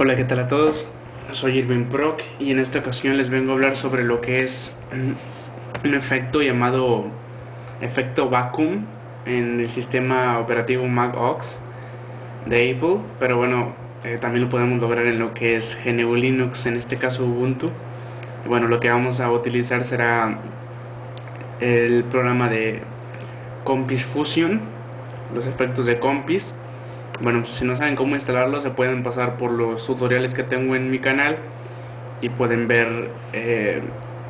Hola, ¿qué tal a todos? Soy Irving Proc y en esta ocasión les vengo a hablar sobre lo que es un efecto llamado efecto vacuum en el sistema operativo Mac OS de Apple, pero bueno, eh, también lo podemos lograr en lo que es GNU Linux, en este caso Ubuntu. bueno, lo que vamos a utilizar será el programa de Compis Fusion, los efectos de Compis bueno, si no saben cómo instalarlo, se pueden pasar por los tutoriales que tengo en mi canal y pueden ver eh,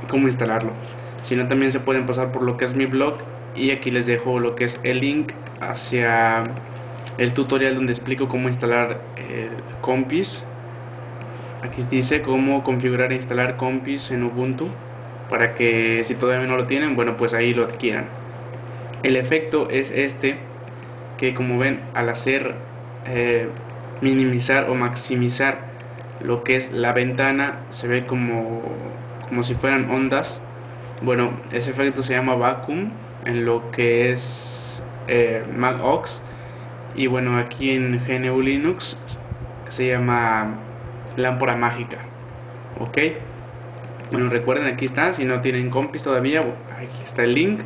cómo instalarlo. Si no, también se pueden pasar por lo que es mi blog y aquí les dejo lo que es el link hacia el tutorial donde explico cómo instalar eh, Compis. Aquí dice cómo configurar e instalar Compis en Ubuntu para que si todavía no lo tienen, bueno, pues ahí lo adquieran. El efecto es este que como ven al hacer eh, minimizar o maximizar lo que es la ventana se ve como, como si fueran ondas. Bueno ese efecto se llama vacuum en lo que es eh, Mac OS y bueno aquí en GNU Linux se llama lámpara mágica ok bueno recuerden aquí está. Si no tienen compis todavía aquí está el link.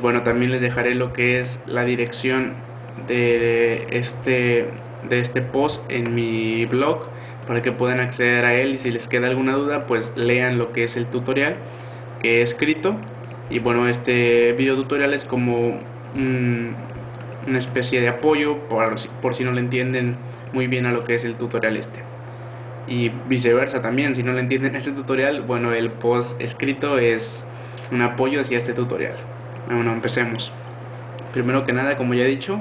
Bueno también les dejaré lo que es la dirección de este de este post en mi blog para que puedan acceder a él y si les queda alguna duda pues lean lo que es el tutorial que he escrito. Y bueno este video tutorial es como una especie de apoyo por, por si no le entienden muy bien a lo que es el tutorial este. Y viceversa también si no le entienden este tutorial bueno el post escrito es un apoyo hacia este tutorial. Bueno empecemos. Primero que nada como ya he dicho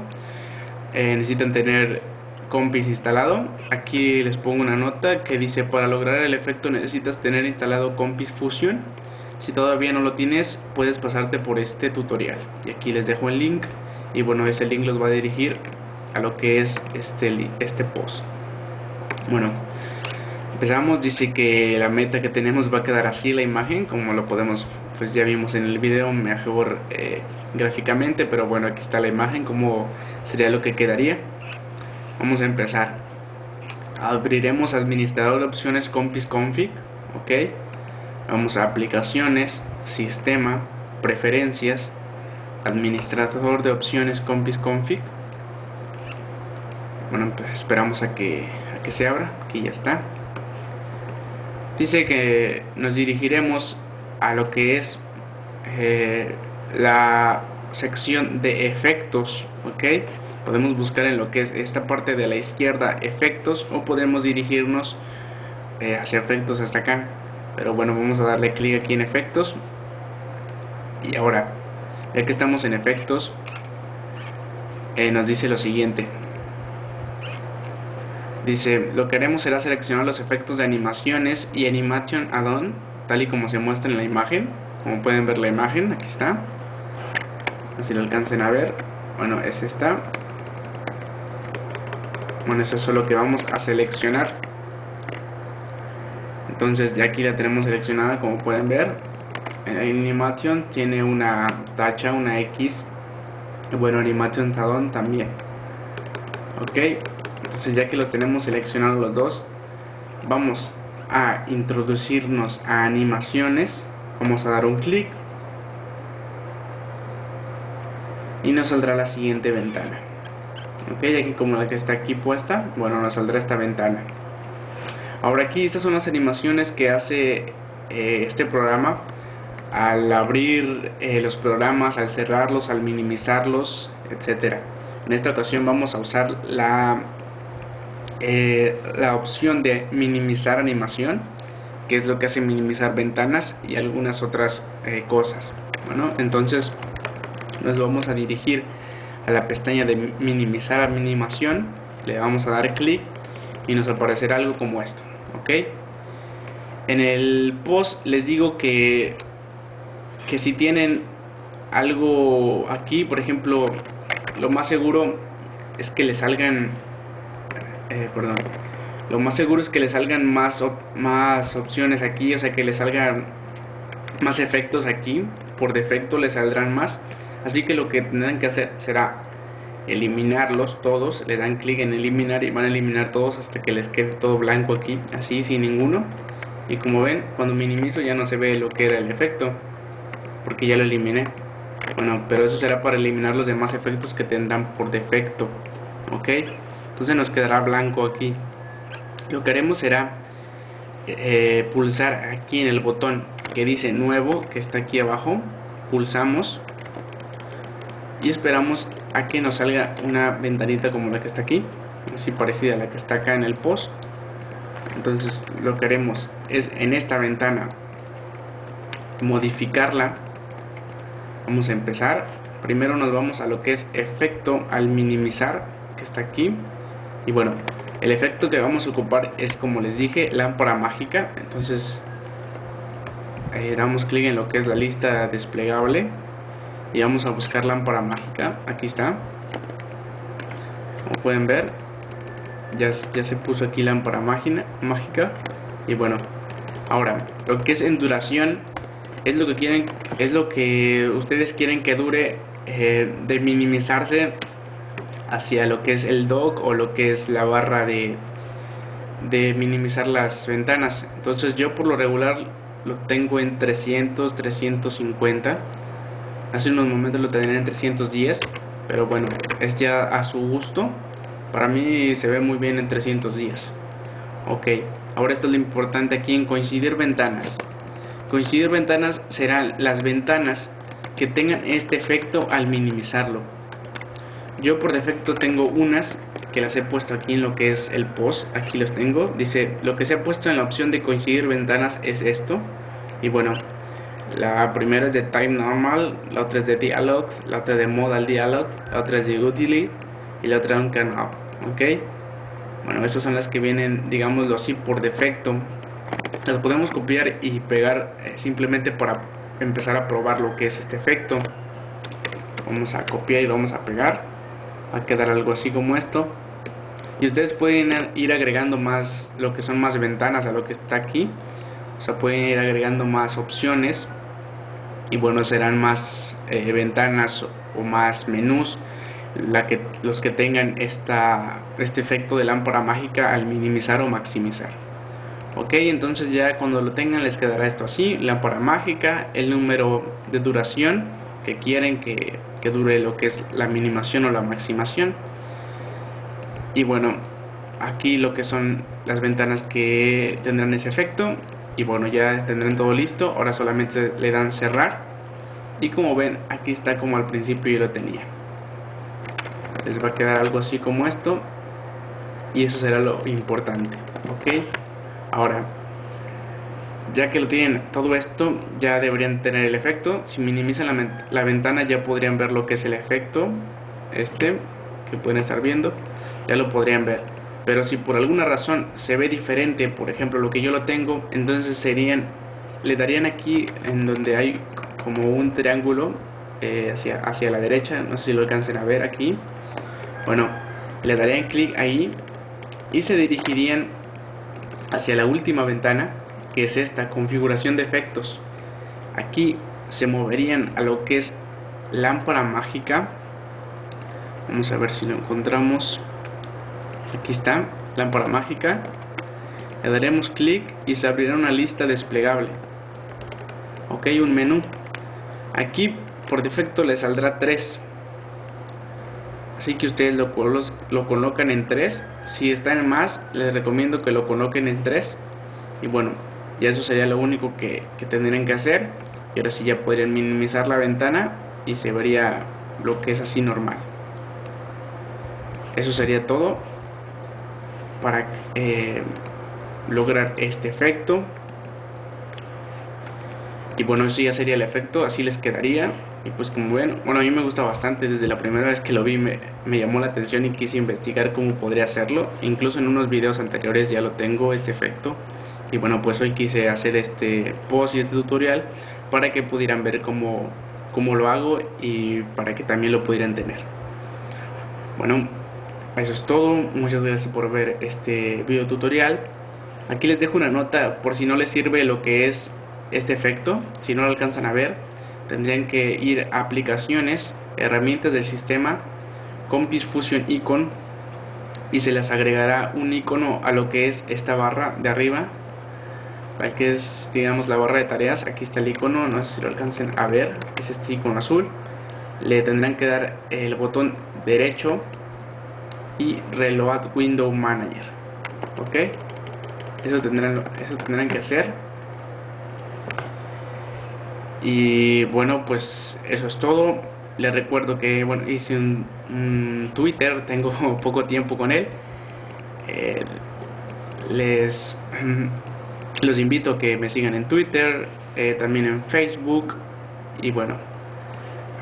eh, necesitan tener Compis instalado. Aquí les pongo una nota que dice para lograr el efecto necesitas tener instalado Compis Fusion. Si todavía no lo tienes, puedes pasarte por este tutorial. Y aquí les dejo el link y bueno, ese link los va a dirigir a lo que es este, este post. Bueno, empezamos. Dice que la meta que tenemos va a quedar así la imagen, como lo podemos, pues ya vimos en el video mejor eh, gráficamente, pero bueno, aquí está la imagen, como sería lo que quedaría. Vamos a empezar. Abriremos administrador de opciones compis config, ok. Vamos a aplicaciones, sistema, preferencias, administrador de opciones compis config. Bueno, pues esperamos a que, a que se abra, aquí ya está. Dice que nos dirigiremos a lo que es eh, la sección de efectos, ok podemos buscar en lo que es esta parte de la izquierda efectos o podemos dirigirnos eh, hacia efectos hasta acá. Pero bueno vamos a darle clic aquí en efectos. Y ahora ya que estamos en efectos eh, nos dice lo siguiente. Dice lo que haremos será seleccionar los efectos de animaciones y animation add-on tal y como se muestra en la imagen como pueden ver la imagen aquí está. Si lo alcancen a ver bueno es esta. Bueno eso es lo que vamos a seleccionar. Entonces ya aquí la tenemos seleccionada como pueden ver. En animation tiene una tacha una X. Bueno animation talón también. Ok entonces ya que lo tenemos seleccionado los dos vamos a introducirnos a animaciones vamos a dar un clic. Y nos saldrá la siguiente ventana. Ok aquí como la que está aquí puesta bueno nos saldrá esta ventana. Ahora aquí estas son las animaciones que hace eh, este programa. Al abrir eh, los programas al cerrarlos al minimizarlos etcétera. En esta ocasión vamos a usar la eh, la opción de minimizar animación que es lo que hace minimizar ventanas y algunas otras cosas bueno entonces nos vamos a dirigir a la pestaña de minimizar animación le vamos a dar clic y nos aparecerá algo como esto ok en el post les digo que que si tienen algo aquí por ejemplo lo más seguro es que le salgan eh, perdón lo más seguro es que le salgan más más opciones aquí o sea que le salgan más efectos aquí por defecto le saldrán más Así que lo que tendrán que hacer será eliminarlos todos, le dan clic en eliminar y van a eliminar todos hasta que les quede todo blanco aquí, así sin ninguno. Y como ven, cuando minimizo ya no se ve lo que era el efecto, porque ya lo eliminé. Bueno, pero eso será para eliminar los demás efectos que tendrán por defecto. Ok, entonces nos quedará blanco aquí. Lo que haremos será eh, pulsar aquí en el botón que dice nuevo, que está aquí abajo. Pulsamos y esperamos a que nos salga una ventanita como la que está aquí, así parecida a la que está acá en el post. Entonces lo que haremos es en esta ventana modificarla. Vamos a empezar. Primero nos vamos a lo que es efecto al minimizar, que está aquí. Y bueno, el efecto que vamos a ocupar es como les dije, lámpara mágica. Entonces damos clic en lo que es la lista desplegable y vamos a buscar lámpara mágica. Aquí está. Como pueden ver ya, ya se puso aquí lámpara mágica. Y bueno ahora lo que es en duración es lo que quieren es lo que ustedes quieren que dure eh, de minimizarse hacia lo que es el dock o lo que es la barra de de minimizar las ventanas entonces yo por lo regular lo tengo en 300 350 Hace unos momentos lo tenía en 310, pero bueno, es ya a su gusto. Para mí se ve muy bien en 310. Ok, ahora esto es lo importante aquí en coincidir ventanas. Coincidir ventanas serán las ventanas que tengan este efecto al minimizarlo. Yo por defecto tengo unas que las he puesto aquí en lo que es el post, aquí los tengo, dice lo que se ha puesto en la opción de coincidir ventanas es esto y bueno, la primera es de Time Normal, la otra es de Dialog, la otra es de Modal Dialog, la otra es de Utility y la otra es un canal. ¿Ok? Bueno, estas son las que vienen, digámoslo así, por defecto. Las podemos copiar y pegar eh, simplemente para empezar a probar lo que es este efecto. Vamos a copiar y vamos a pegar. Va a quedar algo así como esto. Y ustedes pueden ir agregando más, lo que son más ventanas a lo que está aquí. O sea, pueden ir agregando más opciones y bueno serán más eh, ventanas o más menús la que, los que tengan esta, este efecto de lámpara mágica al minimizar o maximizar ok entonces ya cuando lo tengan les quedará esto así lámpara mágica el número de duración que quieren que, dure lo que es la minimación o la maximación. Y bueno aquí lo que son las ventanas que tendrán ese efecto y bueno ya tendrán todo listo ahora solamente le dan cerrar y como ven aquí está como al principio yo lo tenía. Les va a quedar algo así como esto y eso será lo importante ok ahora ya que lo tienen todo esto ya deberían tener el efecto. Si minimizan la, la ventana ya podrían ver lo que es el efecto este que pueden estar viendo. Ya lo podrían ver. Pero si por alguna razón se ve diferente, por ejemplo lo que yo lo tengo, entonces serían, le darían aquí en donde hay como un triángulo eh, hacia, hacia la derecha, no sé si lo alcancen a ver aquí, bueno, le darían clic ahí y se dirigirían hacia la última ventana, que es esta, configuración de efectos. Aquí se moverían a lo que es lámpara mágica. Vamos a ver si lo encontramos aquí está, lámpara mágica, le daremos clic y se abrirá una lista desplegable. Ok, un menú. Aquí por defecto le saldrá 3. Así que ustedes lo, lo colocan en 3. Si está en más, les recomiendo que lo coloquen en 3. Y bueno, ya eso sería lo único que, que tendrían que hacer. Y ahora sí ya podrían minimizar la ventana y se vería lo que es así normal. Eso sería todo para eh, lograr este efecto y bueno eso ya sería el efecto así les quedaría y pues como ven bueno a mí me gusta bastante desde la primera vez que lo vi me, me llamó la atención y quise investigar cómo podría hacerlo incluso en unos videos anteriores ya lo tengo este efecto y bueno pues hoy quise hacer este post y este tutorial para que pudieran ver cómo, cómo lo hago y para que también lo pudieran tener. Bueno eso es todo, muchas gracias por ver este video tutorial. Aquí les dejo una nota por si no les sirve lo que es este efecto, si no lo alcanzan a ver, tendrían que ir a aplicaciones, herramientas del sistema, Compis Fusion Icon y se les agregará un icono a lo que es esta barra de arriba que es digamos la barra de tareas. Aquí está el icono no sé si lo alcancen a ver. Es este icono azul. Le tendrán que dar el botón derecho y reload window manager. Ok eso tendrán eso tendrán que hacer. Y bueno pues eso es todo. Les recuerdo que bueno hice un, Twitter. Tengo poco tiempo con él. Eh, les los invito a que me sigan en Twitter, eh, también en Facebook y bueno,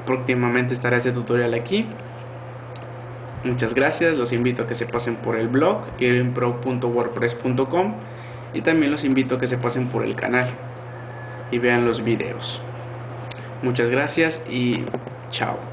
próximamente estará este tutorial aquí. Muchas gracias, los invito a que se pasen por el blog irenpro.wordpress.com y también los invito a que se pasen por el canal y vean los videos. Muchas gracias y chao.